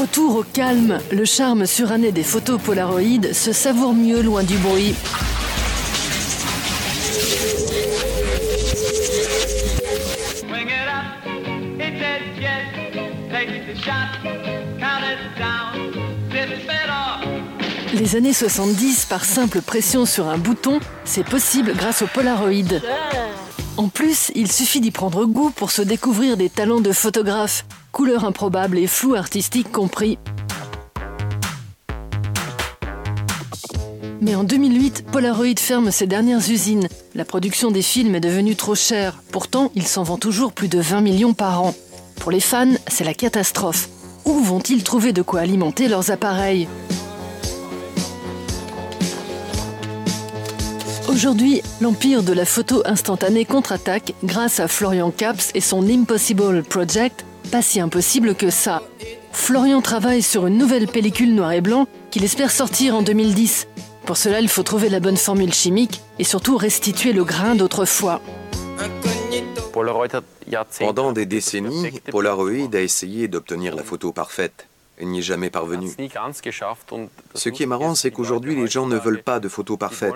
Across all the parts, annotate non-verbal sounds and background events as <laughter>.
Retour au calme, le charme suranné des photos Polaroid se savoure mieux loin du bruit. Les années 70, par simple pression sur un bouton, c'est possible grâce au Polaroid. En plus, il suffit d'y prendre goût pour se découvrir des talents de photographe, couleurs improbables et flou artistique compris. Mais en 2008, Polaroid ferme ses dernières usines. La production des films est devenue trop chère. Pourtant, il s'en vend toujours plus de 20 millions par an. Pour les fans, c'est la catastrophe. Où vont-ils trouver de quoi alimenter leurs appareils? Aujourd'hui, l'empire de la photo instantanée contre-attaque grâce à Florian Caps et son Impossible Project, pas si impossible que ça. Florian travaille sur une nouvelle pellicule noir et blanc qu'il espère sortir en 2010. Pour cela, il faut trouver la bonne formule chimique et surtout restituer le grain d'autrefois. Pendant des décennies, Polaroid a essayé d'obtenir la photo parfaite n'y est jamais parvenu. Ce qui est marrant, c'est qu'aujourd'hui, les gens ne veulent pas de photos parfaites.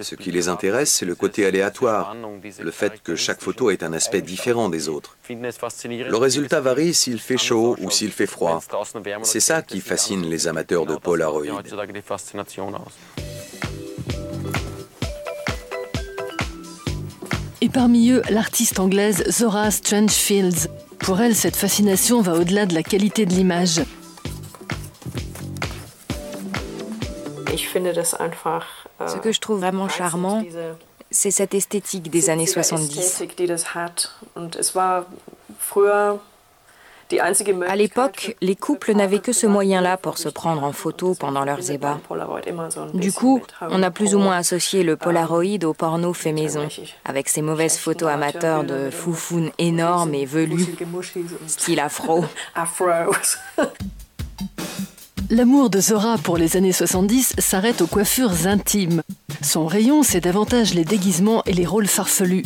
Ce qui les intéresse, c'est le côté aléatoire, le fait que chaque photo ait un aspect différent des autres. Le résultat varie s'il fait chaud ou s'il fait froid. C'est ça qui fascine les amateurs de Polaroid. Et parmi eux, l'artiste anglaise Zora Strangefields. Pour elle, cette fascination va au-delà de la qualité de l'image. Ce que je trouve vraiment charmant, c'est cette esthétique des années 70. À l'époque, les couples n'avaient que ce moyen-là pour se prendre en photo pendant leurs ébats. Du coup, on a plus ou moins associé le Polaroid au porno fait maison, avec ses mauvaises photos amateurs de foufounes énormes et velues, style afro. <laughs> <laughs> L'amour de Zora pour les années 70 s'arrête aux coiffures intimes. Son rayon, c'est davantage les déguisements et les rôles farfelus.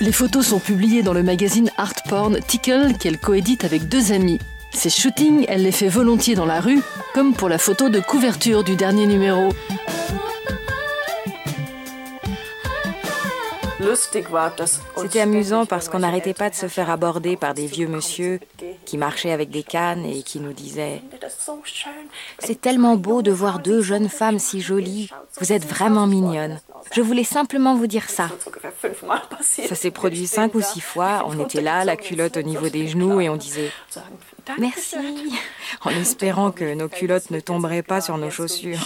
Les photos sont publiées dans le magazine Art Porn Tickle qu'elle coédite avec deux amis. Ces shootings, elle les fait volontiers dans la rue, comme pour la photo de couverture du dernier numéro. C'était amusant parce qu'on n'arrêtait pas de se faire aborder par des vieux monsieur qui marchaient avec des cannes et qui nous disaient C'est tellement beau de voir deux jeunes femmes si jolies. Vous êtes vraiment mignonnes. Je voulais simplement vous dire ça. Ça s'est produit cinq ou six fois. On était là, la culotte au niveau des genoux, et on disait Merci, en espérant que nos culottes ne tomberaient pas sur nos chaussures.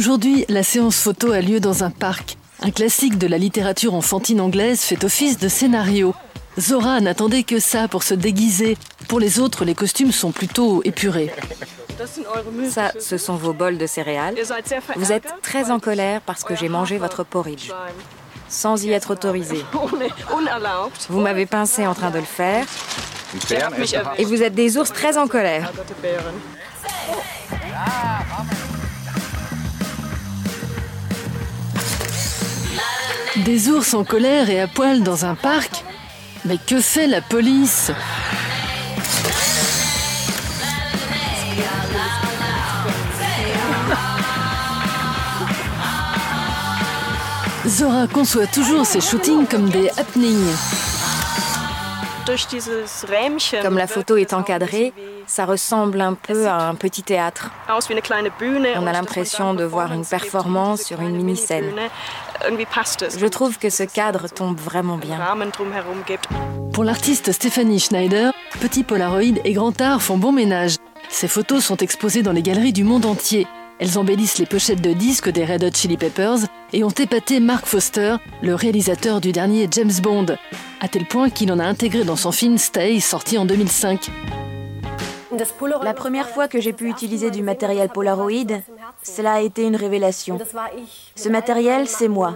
Aujourd'hui, la séance photo a lieu dans un parc. Un classique de la littérature enfantine anglaise fait office de scénario. Zora n'attendait que ça pour se déguiser. Pour les autres, les costumes sont plutôt épurés. Ça, ce sont vos bols de céréales. Vous êtes très en colère parce que j'ai mangé votre porridge. Sans y être autorisé. Vous m'avez pincé en train de le faire. Et vous êtes des ours très en colère. Des ours en colère et à poil dans un parc Mais que fait la police Zora conçoit toujours ses shootings comme des happenings. Comme la photo est encadrée, ça ressemble un peu à un petit théâtre. On a l'impression de voir une performance sur une mini-scène. Je trouve que ce cadre tombe vraiment bien. Pour l'artiste Stéphanie Schneider, Petit Polaroid et Grand Art font bon ménage. Ces photos sont exposées dans les galeries du monde entier. Elles embellissent les pochettes de disques des Red Hot Chili Peppers et ont épaté Mark Foster, le réalisateur du dernier James Bond, à tel point qu'il en a intégré dans son film Stay, sorti en 2005. La première fois que j'ai pu utiliser du matériel Polaroid, cela a été une révélation. Ce matériel, c'est moi.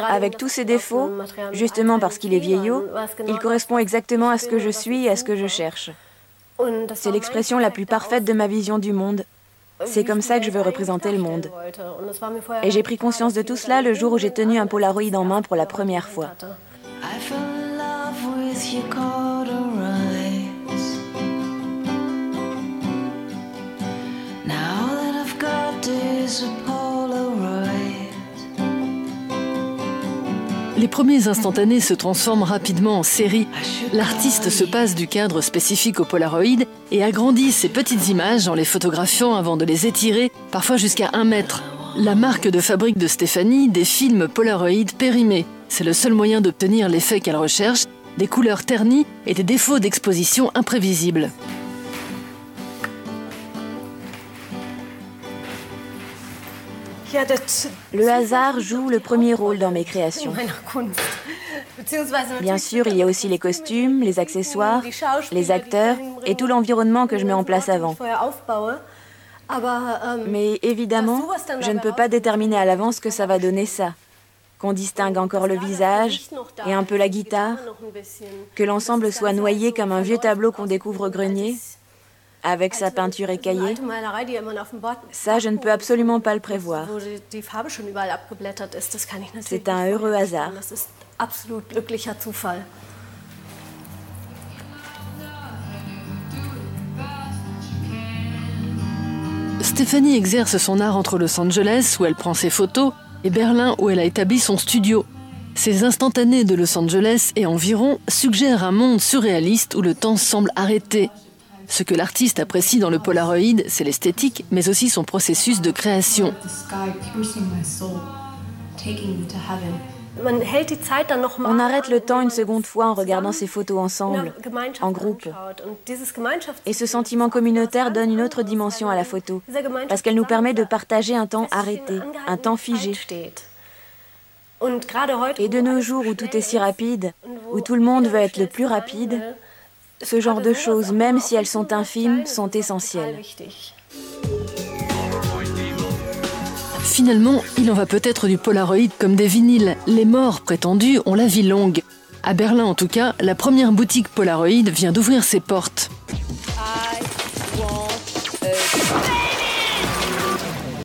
Avec tous ses défauts, justement parce qu'il est vieillot, il correspond exactement à ce que je suis et à ce que je cherche. C'est l'expression la plus parfaite de ma vision du monde. C'est comme ça que je veux représenter le monde. Et j'ai pris conscience de tout cela le jour où j'ai tenu un Polaroid en main pour la première fois. Les premiers instantanés se transforment rapidement en série. L'artiste se passe du cadre spécifique au Polaroid et agrandit ses petites images en les photographiant avant de les étirer, parfois jusqu'à un mètre. La marque de fabrique de Stéphanie des films Polaroid périmés. C'est le seul moyen d'obtenir l'effet qu'elle recherche, des couleurs ternies et des défauts d'exposition imprévisibles. Le hasard joue le premier rôle dans mes créations. Bien sûr, il y a aussi les costumes, les accessoires, les acteurs et tout l'environnement que je mets en place avant. Mais évidemment, je ne peux pas déterminer à l'avance que ça va donner ça. Qu'on distingue encore le visage et un peu la guitare, que l'ensemble soit noyé comme un vieux tableau qu'on découvre au grenier avec sa peinture écaillée. Ça, je ne peux absolument pas le prévoir. C'est un heureux hasard. Stéphanie exerce son art entre Los Angeles, où elle prend ses photos, et Berlin, où elle a établi son studio. Ces instantanés de Los Angeles et environ suggèrent un monde surréaliste où le temps semble arrêté, ce que l'artiste apprécie dans le Polaroid, c'est l'esthétique, mais aussi son processus de création. On arrête le temps une seconde fois en regardant ces photos ensemble, en groupe. Et ce sentiment communautaire donne une autre dimension à la photo, parce qu'elle nous permet de partager un temps arrêté, un temps figé. Et de nos jours où tout est si rapide, où tout le monde veut être le plus rapide, ce genre de choses, même si elles sont infimes, sont essentielles. Finalement, il en va peut-être du Polaroid comme des vinyles. Les morts prétendus ont la vie longue. À Berlin en tout cas, la première boutique Polaroid vient d'ouvrir ses portes.